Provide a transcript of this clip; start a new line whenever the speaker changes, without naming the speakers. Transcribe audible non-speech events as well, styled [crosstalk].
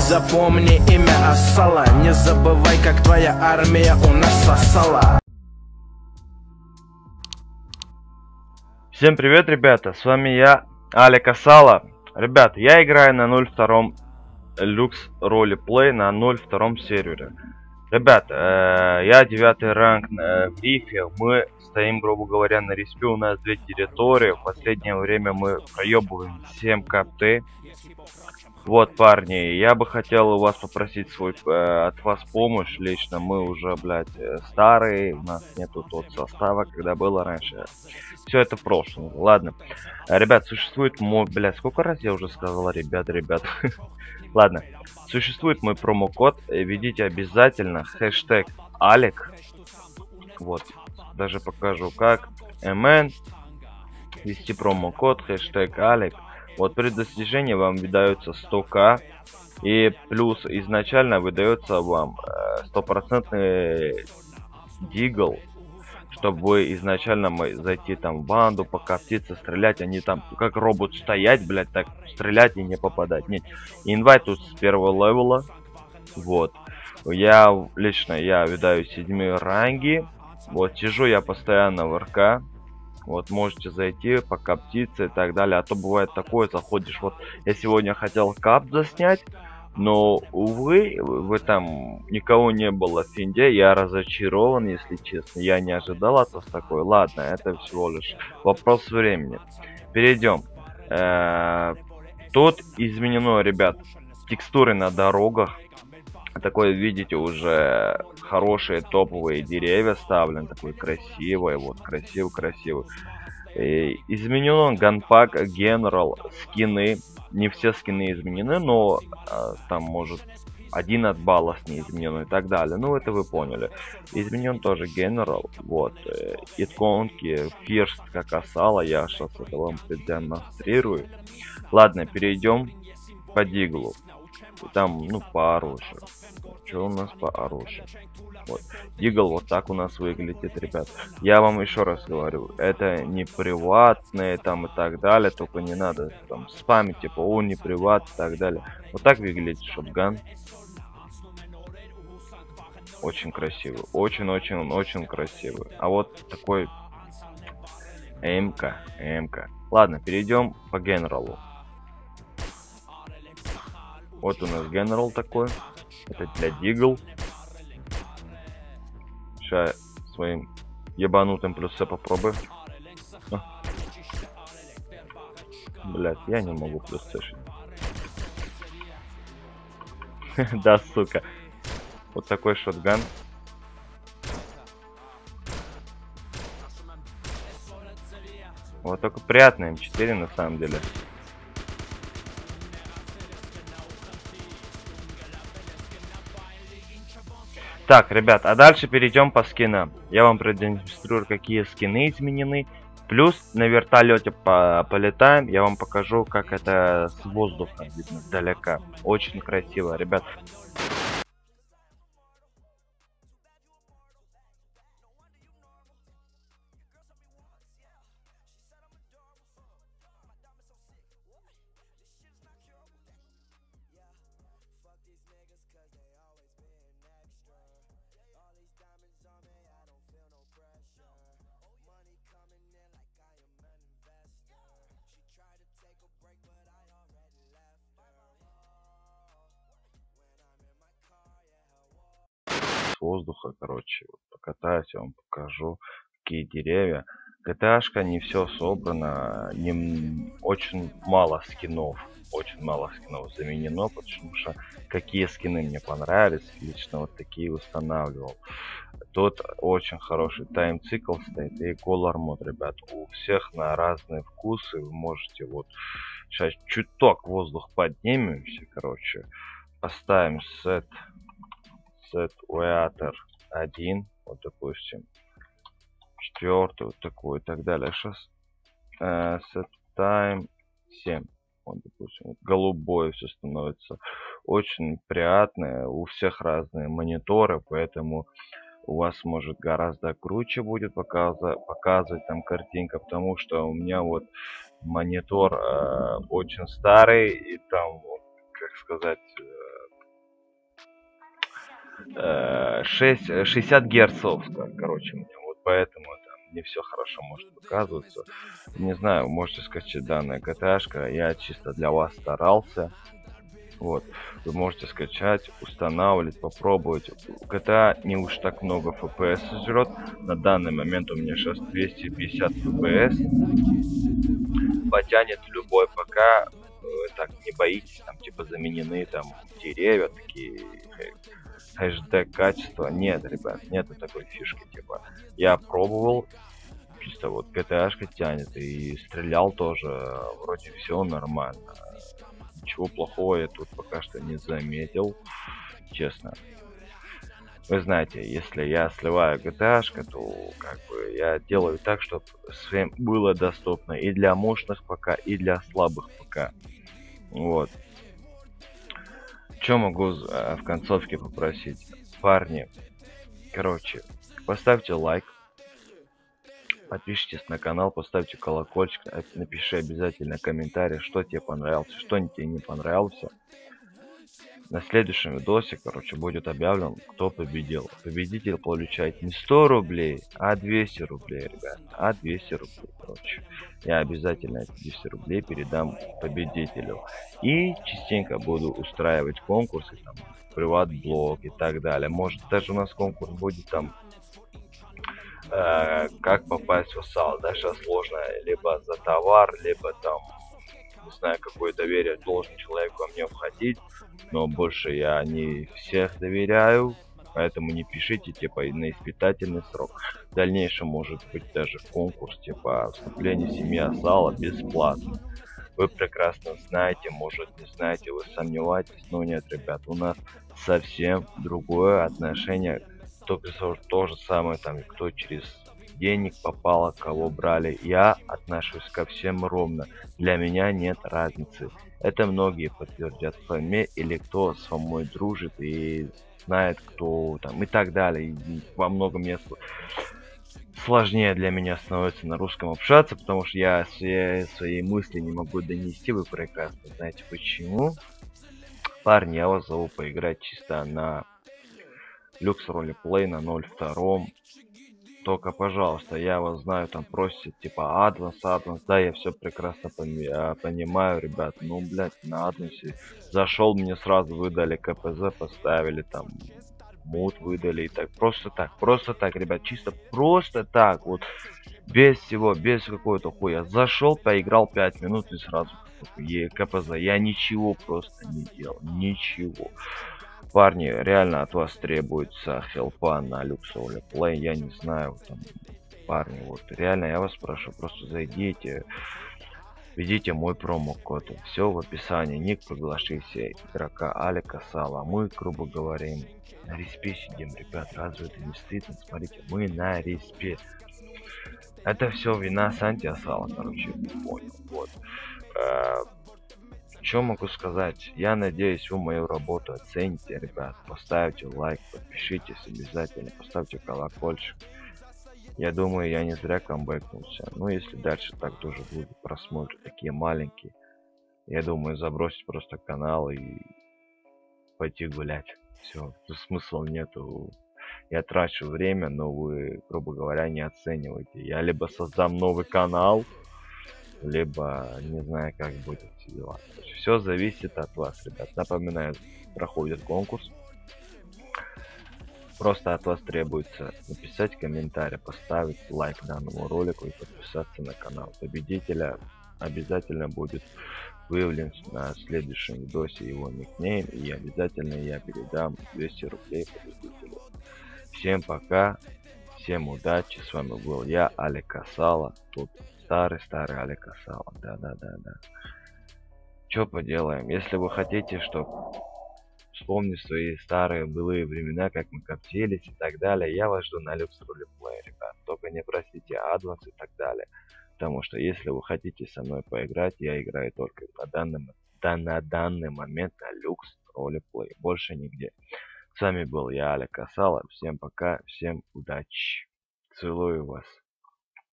запомни имя Асала Не забывай, как твоя армия у нас сосала
Всем привет, ребята, с вами я, Алик Асала. Ребят, я играю на 02 люкс ролеплей на 02 сервере. Ребят, э, я девятый ранг э, в рифе, мы стоим, грубо говоря, на респе, у нас две территории, в последнее время мы проебываем 7 КПТ. Вот, парни, я бы хотел у вас попросить свой, э, от вас помощь лично, мы уже, блядь, э, старые, у нас нету тот состава, когда было раньше. Все это в прошлом, ладно. Ребят, существует мой, блядь, сколько раз я уже сказал, ребят, ребят. [laughs] ладно, Существует мой промокод. Введите обязательно хэштег Алек. Вот. Даже покажу как. MN. Ввести промокод хэштег Алек. Вот при достижении вам выдается 100к. И плюс изначально выдается вам э, стопроцентный дигл чтобы изначально мы зайти там в банду, покоптиться, стрелять, они там как робот стоять, блять, так стрелять и не попадать. Нет, инвайт тут с первого левела, вот. Я лично, я видаю седьмые ранги, вот, сижу я постоянно в РК, вот, можете зайти, покоптиться и так далее. А то бывает такое, заходишь, вот, я сегодня хотел кап заснять, но, увы, в этом никого не было в Финде. Я разочарован, если честно. Я не ожидал от вас такой. Ладно, это всего лишь вопрос времени. Перейдем. Э -э тут изменено, ребят, текстуры на дорогах. Такое, видите, уже хорошие топовые деревья ставлены. Такой красивый, вот, красивый-красивый. Изменено ганпак, генерал, скины не все скины изменены, но э, там может один от баллов не изменен и так далее. Ну, это вы поняли. Изменен тоже General, вот, э, иконки, Фирст, как осала, я сейчас это вам продемонстрирую. Ладно, перейдем по Диглу. Там, ну, по оружию. Что у нас по оружию? Вот. Дигл вот так у нас выглядит, ребят. Я вам еще раз говорю, это не приватные там и так далее, только не надо там спамить, типа, он не приват и так далее. Вот так выглядит шотган. Очень красивый, очень-очень-очень красивый. А вот такой МК, МК. Ладно, перейдем по генералу. Вот у нас генерал такой. Это для Дигл. Сейчас своим ебанутым плюсе попробую. А. Блять, я не могу плюс сэшить. [laughs] да, сука. Вот такой шотган. Вот только приятный М4 на самом деле. Так, ребят, а дальше перейдем по скинам. Я вам продемонстрирую, какие скины изменены. Плюс на вертолете по полетаем, я вам покажу, как это с воздуха видно сдалека. Очень красиво, ребят. Воздуха, короче, вот покатаюсь, я вам покажу, какие деревья. GTA не все собрано, не, очень мало скинов, очень мало скинов заменено, потому что какие скины мне понравились, лично вот такие устанавливал. Тут очень хороший тайм-цикл стоит и color мод, ребят. У всех на разные вкусы, вы можете вот сейчас чуток воздух поднимемся, короче, поставим сет set weather 1, вот допустим, четвертый, вот такой и так далее. Сейчас э, set time 7. Вот, допустим, вот голубое все становится очень приятное. У всех разные мониторы, поэтому у вас может гораздо круче будет показывать, показывать там картинка, потому что у меня вот монитор э, очень старый и там, вот, как сказать, 6, 60 герцов, короче, мне. Вот поэтому там не все хорошо может показываться. Не знаю, можете скачать данная GTA, я чисто для вас старался. Вот, вы можете скачать, устанавливать, попробовать. GTA не уж так много FPS жрет. На данный момент у меня сейчас 250 FPS. Потянет любой ПК. Так, не боитесь, там типа заменены там деревья, такие HD качество. Нет, ребят, нету такой фишки, типа. Я пробовал, чисто вот GTA тянет и стрелял тоже, вроде все нормально ничего плохого я тут пока что не заметил, честно. Вы знаете, если я сливаю GTA, то как бы я делаю так, чтобы всем было доступно и для мощных ПК, и для слабых ПК. Вот. Что могу э, в концовке попросить? Парни, короче, поставьте лайк, Подпишитесь на канал, поставьте колокольчик, напиши обязательно комментарий, что тебе понравилось, что тебе не понравился. На следующем видосе, короче, будет объявлен, кто победил. Победитель получает не 100 рублей, а 200 рублей, ребят. А 200 рублей, короче. Я обязательно эти 200 рублей передам победителю. И частенько буду устраивать конкурсы, там, приват-блог и так далее. Может, даже у нас конкурс будет там э, как попасть в САЛ. Да, сейчас сложно либо за товар, либо там, не знаю, какое доверие должен человек во мне входить. Но больше я не всех доверяю, поэтому не пишите, типа, на испытательный срок. В дальнейшем может быть даже конкурс, типа, вступление в семья Сала бесплатно. Вы прекрасно знаете, может не знаете, вы сомневаетесь, но нет, ребят, у нас совсем другое отношение кто то же самое, там, кто через денег попало, кого брали. Я отношусь ко всем ровно. Для меня нет разницы. Это многие подтвердят в фоме или кто со мной дружит и знает, кто там и так далее. И во многом мест сложнее для меня становится на русском общаться, потому что я все свои мысли не могу донести. Вы прекрасно знаете почему. Парни, я вас зову поиграть чисто на люкс ролеплей на 0.2 только пожалуйста я вас знаю там просите типа адванс адванс да я все прекрасно пони а, понимаю ребят. Ну блять на адвансе зашел мне сразу выдали кпз поставили там мут выдали и так. Просто так просто так ребят чисто просто так вот. Без всего без какой-то хуя. Зашел поиграл 5 минут и сразу кпз. Я ничего просто не делал ничего парни, реально от вас требуется хелпа на люксовый плей, я не знаю, там, парни, вот, реально, я вас прошу, просто зайдите, введите мой промокод, все в описании, ник приглашите игрока Алика Сала, мы, грубо говоря, на респе сидим, ребят, разве это не стыдно, смотрите, мы на респе, это все вина Санти Асала, короче, понял, вот, э, что могу сказать? Я надеюсь, вы мою работу оцените, ребят. Поставьте лайк, подпишитесь обязательно, поставьте колокольчик. Я думаю, я не зря камбэкнулся. Ну, если дальше так тоже будут просмотры такие маленькие, я думаю, забросить просто канал и пойти гулять. Все, смысла нету. Я трачу время, но вы, грубо говоря, не оцениваете. Я либо создам новый канал, либо не знаю, как будет все дела. Все зависит от вас, ребят. Напоминаю, проходит конкурс. Просто от вас требуется написать комментарий, поставить лайк данному ролику и подписаться на канал. Победителя обязательно будет выявлен на следующем видосе его никнейм и обязательно я передам 200 рублей победителю. Всем пока, всем удачи, с вами был я, Алик Касала, тут старый-старый Алик Касала, да-да-да-да. Что поделаем? Если вы хотите, чтобы вспомнить свои старые былые времена, как мы коптились и так далее, я вас жду на люкс ролеплей, ребят. Только не простите адванс и так далее. Потому что если вы хотите со мной поиграть, я играю только на данный, да, на данный момент на люкс ролеплей. Больше нигде. С вами был я, Аля Касала. Всем пока, всем удачи. Целую вас.